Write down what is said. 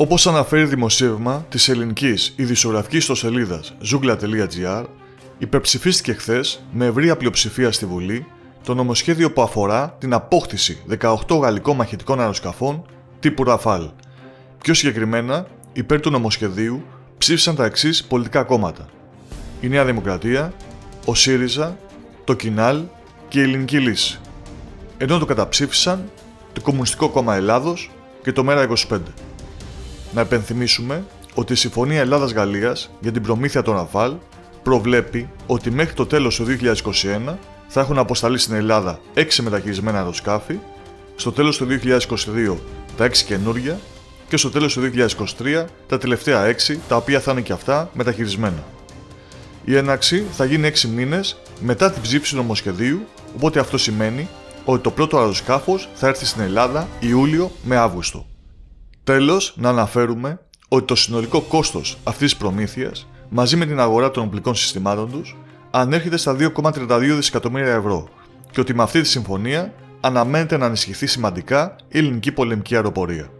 Όπως αναφέρει δημοσίευμα της ελληνικής ειδησιογραφική ιστοσελίδας zoogla.gr, υπερψηφίστηκε χθες με ευρία πλειοψηφία στη Βουλή το νομοσχέδιο που αφορά την απόκτηση 18 γαλλικών μαχητικών αεροσκαφών τύπου Ραφάλ. Πιο συγκεκριμένα, υπέρ του νομοσχεδίου ψήφισαν τα εξής πολιτικά κόμματα: η Νέα Δημοκρατία, ο ΣΥΡΙΖΑ, το ΚΙΝΑΛ και η Ελληνική Λύση. Ενώ το καταψήφισαν το Κομμουνιστικό Κόμμα Ελλάδος και το ΜΕΡΑ25. Να επενθυμίσουμε ότι η Συμφωνία Ελλάδα-Γαλλία για την προμήθεια των Ραφάλ προβλέπει ότι μέχρι το τέλος του 2021 θα έχουν αποσταλεί στην Ελλάδα 6 μεταχειρισμένα αεροσκάφη, στο τέλος του 2022 τα 6 καινούργια και στο τέλος του 2023 τα τελευταία 6 τα οποία θα είναι και αυτά μεταχειρισμένα. Η έναξη θα γίνει 6 μήνες μετά την ψήφιση του νομοσχεδίου, οπότε αυτό σημαίνει ότι το πρώτο αεροσκάφος θα έρθει στην Ελλάδα Ιούλιο με Αύγουστο. Τέλος, να αναφέρουμε ότι το συνολικό κόστος αυτής της προμήθειας μαζί με την αγορά των οπλικών συστημάτων τους ανέρχεται στα 2,32 δισεκατομμύρια ευρώ και ότι με αυτή τη συμφωνία αναμένεται να ενισχυθεί σημαντικά η ελληνική πολεμική αεροπορία.